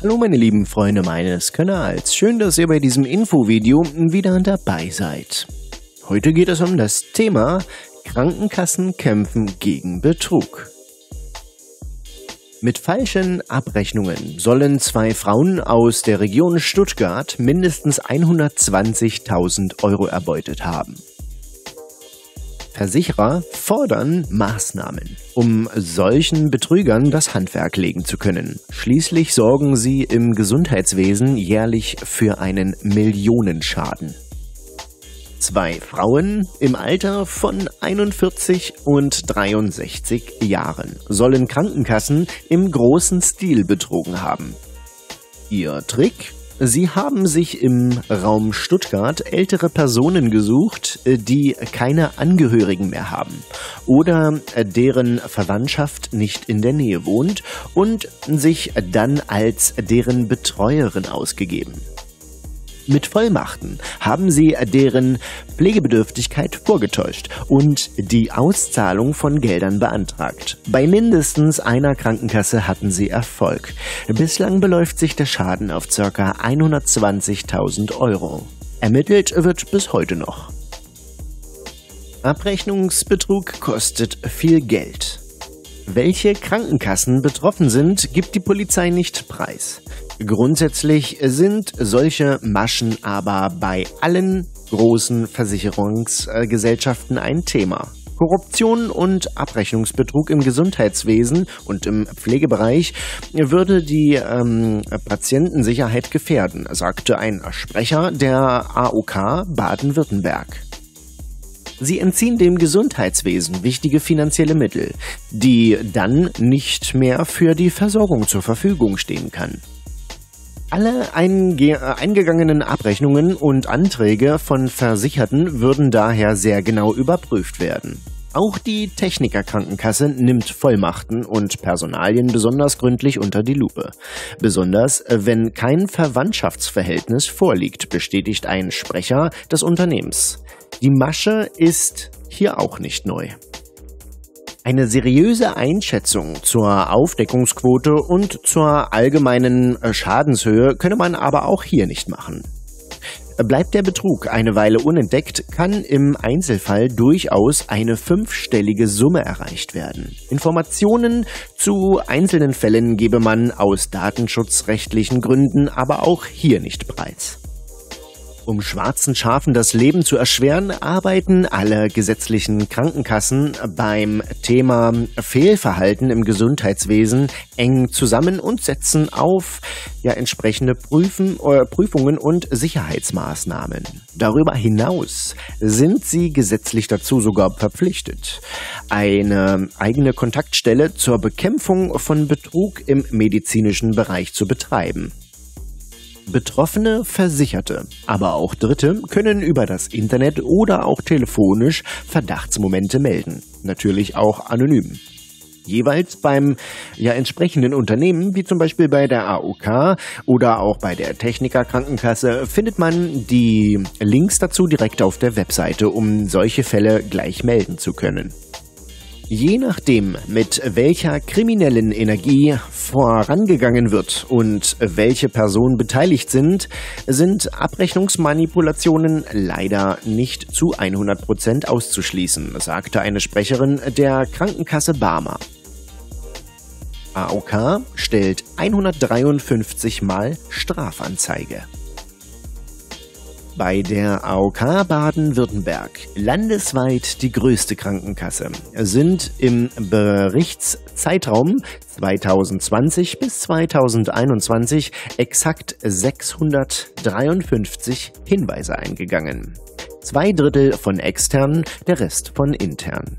Hallo meine lieben Freunde meines Kanals, schön, dass ihr bei diesem Infovideo wieder dabei seid. Heute geht es um das Thema Krankenkassen kämpfen gegen Betrug. Mit falschen Abrechnungen sollen zwei Frauen aus der Region Stuttgart mindestens 120.000 Euro erbeutet haben. Versicherer fordern Maßnahmen, um solchen Betrügern das Handwerk legen zu können. Schließlich sorgen sie im Gesundheitswesen jährlich für einen Millionenschaden. Zwei Frauen im Alter von 41 und 63 Jahren sollen Krankenkassen im großen Stil betrogen haben. Ihr Trick? Sie haben sich im Raum Stuttgart ältere Personen gesucht, äh, die keine Angehörigen mehr haben oder äh, deren Verwandtschaft nicht in der Nähe wohnt und sich dann als deren Betreuerin ausgegeben. Mit Vollmachten haben sie deren Pflegebedürftigkeit vorgetäuscht und die Auszahlung von Geldern beantragt. Bei mindestens einer Krankenkasse hatten sie Erfolg. Bislang beläuft sich der Schaden auf ca. 120.000 Euro. Ermittelt wird bis heute noch. Abrechnungsbetrug kostet viel Geld. Welche Krankenkassen betroffen sind, gibt die Polizei nicht preis. Grundsätzlich sind solche Maschen aber bei allen großen Versicherungsgesellschaften ein Thema. Korruption und Abrechnungsbetrug im Gesundheitswesen und im Pflegebereich würde die ähm, Patientensicherheit gefährden, sagte ein Sprecher der AOK Baden-Württemberg. Sie entziehen dem Gesundheitswesen wichtige finanzielle Mittel, die dann nicht mehr für die Versorgung zur Verfügung stehen kann. Alle einge äh, eingegangenen Abrechnungen und Anträge von Versicherten würden daher sehr genau überprüft werden. Auch die Technikerkrankenkasse nimmt Vollmachten und Personalien besonders gründlich unter die Lupe. Besonders äh, wenn kein Verwandtschaftsverhältnis vorliegt, bestätigt ein Sprecher des Unternehmens. Die Masche ist hier auch nicht neu. Eine seriöse Einschätzung zur Aufdeckungsquote und zur allgemeinen äh, Schadenshöhe könne man aber auch hier nicht machen. Bleibt der Betrug eine Weile unentdeckt, kann im Einzelfall durchaus eine fünfstellige Summe erreicht werden. Informationen zu einzelnen Fällen gebe man aus datenschutzrechtlichen Gründen aber auch hier nicht preis. Um schwarzen Schafen das Leben zu erschweren, arbeiten alle gesetzlichen Krankenkassen beim Thema Fehlverhalten im Gesundheitswesen eng zusammen und setzen auf ja, entsprechende Prüfen, äh, Prüfungen und Sicherheitsmaßnahmen. Darüber hinaus sind sie gesetzlich dazu sogar verpflichtet, eine eigene Kontaktstelle zur Bekämpfung von Betrug im medizinischen Bereich zu betreiben. Betroffene Versicherte, aber auch Dritte können über das Internet oder auch telefonisch Verdachtsmomente melden. Natürlich auch anonym. Jeweils beim ja entsprechenden Unternehmen, wie zum Beispiel bei der AOK oder auch bei der Techniker Krankenkasse, findet man die Links dazu direkt auf der Webseite, um solche Fälle gleich melden zu können. Je nachdem, mit welcher kriminellen Energie vorangegangen wird und welche Personen beteiligt sind, sind Abrechnungsmanipulationen leider nicht zu 100% auszuschließen, sagte eine Sprecherin der Krankenkasse Barmer. AOK stellt 153 Mal Strafanzeige. Bei der AOK Baden-Württemberg, landesweit die größte Krankenkasse, sind im Berichtszeitraum 2020 bis 2021 exakt 653 Hinweise eingegangen. Zwei Drittel von extern, der Rest von intern.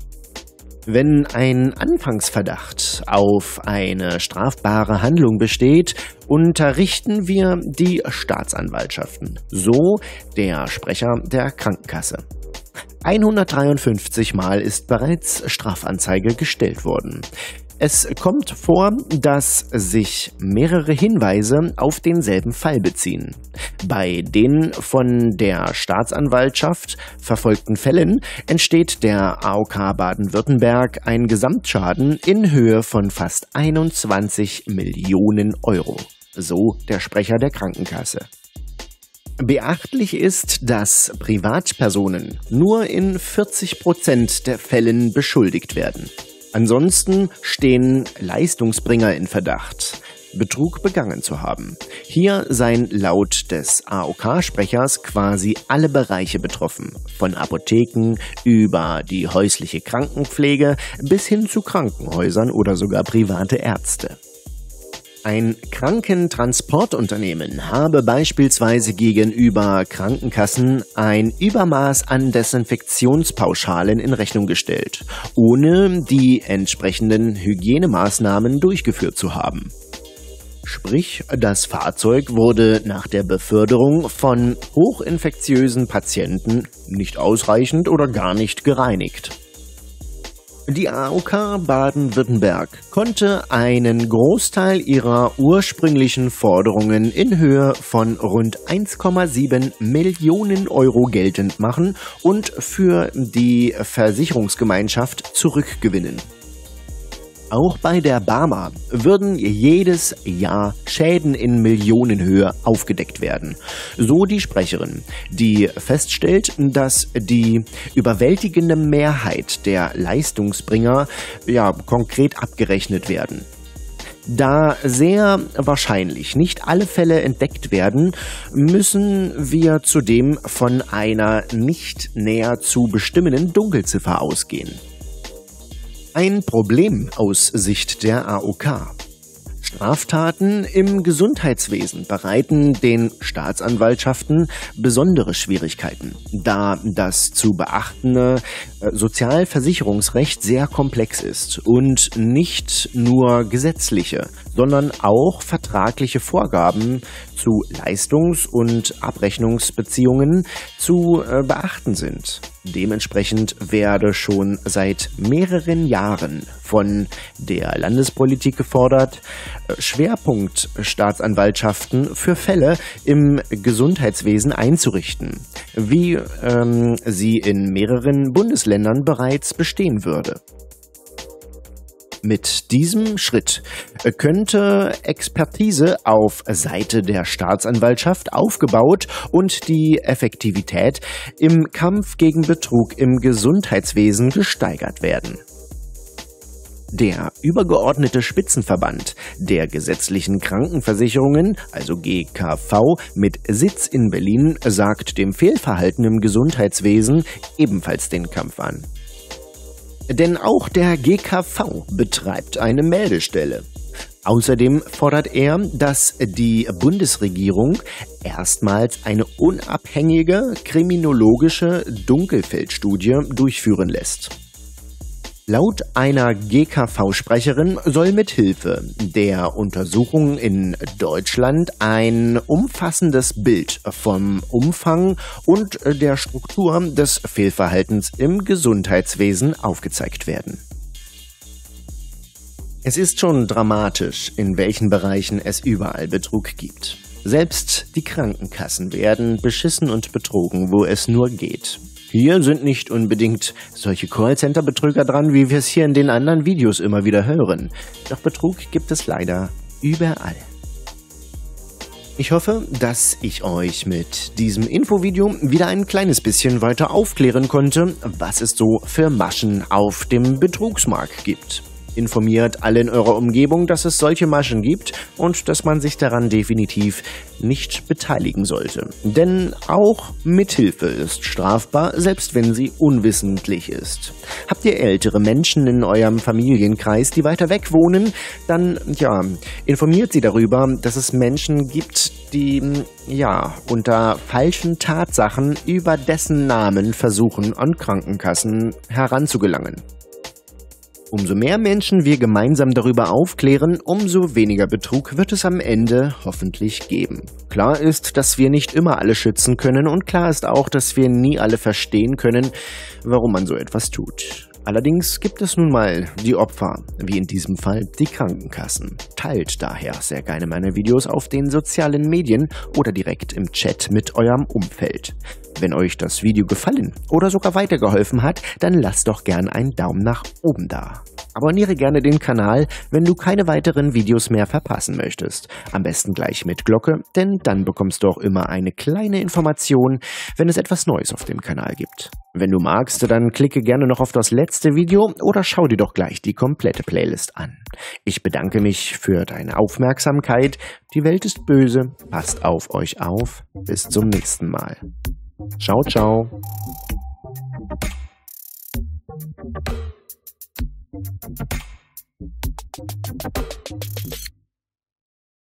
Wenn ein Anfangsverdacht auf eine strafbare Handlung besteht, unterrichten wir die Staatsanwaltschaften, so der Sprecher der Krankenkasse. 153 Mal ist bereits Strafanzeige gestellt worden. Es kommt vor, dass sich mehrere Hinweise auf denselben Fall beziehen. Bei den von der Staatsanwaltschaft verfolgten Fällen entsteht der AOK Baden-Württemberg ein Gesamtschaden in Höhe von fast 21 Millionen Euro. so der Sprecher der Krankenkasse. Beachtlich ist, dass Privatpersonen nur in 40 Prozent der Fällen beschuldigt werden. Ansonsten stehen Leistungsbringer in Verdacht, Betrug begangen zu haben. Hier seien laut des AOK-Sprechers quasi alle Bereiche betroffen, von Apotheken über die häusliche Krankenpflege bis hin zu Krankenhäusern oder sogar private Ärzte. Ein Krankentransportunternehmen habe beispielsweise gegenüber Krankenkassen ein Übermaß an Desinfektionspauschalen in Rechnung gestellt, ohne die entsprechenden Hygienemaßnahmen durchgeführt zu haben. Sprich, das Fahrzeug wurde nach der Beförderung von hochinfektiösen Patienten nicht ausreichend oder gar nicht gereinigt. Die AOK Baden-Württemberg konnte einen Großteil ihrer ursprünglichen Forderungen in Höhe von rund 1,7 Millionen Euro geltend machen und für die Versicherungsgemeinschaft zurückgewinnen. Auch bei der Barmer würden jedes Jahr Schäden in Millionenhöhe aufgedeckt werden. So die Sprecherin, die feststellt, dass die überwältigende Mehrheit der Leistungsbringer ja konkret abgerechnet werden. Da sehr wahrscheinlich nicht alle Fälle entdeckt werden, müssen wir zudem von einer nicht näher zu bestimmenden Dunkelziffer ausgehen. Ein Problem aus Sicht der AOK. Straftaten im Gesundheitswesen bereiten den Staatsanwaltschaften besondere Schwierigkeiten, da das zu beachtende äh, Sozialversicherungsrecht sehr komplex ist und nicht nur gesetzliche, sondern auch vertragliche Vorgaben zu Leistungs- und Abrechnungsbeziehungen zu äh, beachten sind. Dementsprechend werde schon seit mehreren Jahren von der Landespolitik gefordert, äh, Schwerpunktstaatsanwaltschaften für Fälle im Gesundheitswesen einzurichten, wie ähm, sie in mehreren Bundesländern bereits bestehen würde. Mit diesem Schritt könnte Expertise auf Seite der Staatsanwaltschaft aufgebaut und die Effektivität im Kampf gegen Betrug im Gesundheitswesen gesteigert werden. Der übergeordnete Spitzenverband der gesetzlichen Krankenversicherungen, also GKV, mit Sitz in Berlin, sagt dem Fehlverhalten im Gesundheitswesen ebenfalls den Kampf an. Denn auch der GKV betreibt eine Meldestelle. Außerdem fordert er, dass die Bundesregierung erstmals eine unabhängige kriminologische Dunkelfeldstudie durchführen lässt. Laut einer GKV-Sprecherin soll mithilfe der Untersuchungen in Deutschland ein umfassendes Bild vom Umfang und der Struktur des Fehlverhaltens im Gesundheitswesen aufgezeigt werden. Es ist schon dramatisch, in welchen Bereichen es überall Betrug gibt. Selbst die Krankenkassen werden beschissen und betrogen, wo es nur geht. Hier sind nicht unbedingt solche Callcenter-Betrüger dran, wie wir es hier in den anderen Videos immer wieder hören. Doch Betrug gibt es leider überall. Ich hoffe, dass ich euch mit diesem Infovideo wieder ein kleines bisschen weiter aufklären konnte, was es so für Maschen auf dem Betrugsmarkt gibt. Informiert alle in eurer Umgebung, dass es solche Maschen gibt und dass man sich daran definitiv nicht beteiligen sollte. Denn auch Mithilfe ist strafbar, selbst wenn sie unwissentlich ist. Habt ihr ältere Menschen in eurem Familienkreis, die weiter weg wohnen, dann ja, informiert sie darüber, dass es Menschen gibt, die ja unter falschen Tatsachen über dessen Namen versuchen, an Krankenkassen heranzugelangen. Umso mehr Menschen wir gemeinsam darüber aufklären, umso weniger Betrug wird es am Ende hoffentlich geben. Klar ist, dass wir nicht immer alle schützen können und klar ist auch, dass wir nie alle verstehen können, warum man so etwas tut. Allerdings gibt es nun mal die Opfer, wie in diesem Fall die Krankenkassen. Teilt daher sehr gerne meine Videos auf den sozialen Medien oder direkt im Chat mit eurem Umfeld. Wenn euch das Video gefallen oder sogar weitergeholfen hat, dann lasst doch gern einen Daumen nach oben da. Abonniere gerne den Kanal, wenn du keine weiteren Videos mehr verpassen möchtest. Am besten gleich mit Glocke, denn dann bekommst du auch immer eine kleine Information, wenn es etwas Neues auf dem Kanal gibt. Wenn du magst, dann klicke gerne noch auf das letzte Video oder schau dir doch gleich die komplette Playlist an. Ich bedanke mich für deine Aufmerksamkeit. Die Welt ist böse. Passt auf euch auf. Bis zum nächsten Mal. Ciao, ciao. Thank you.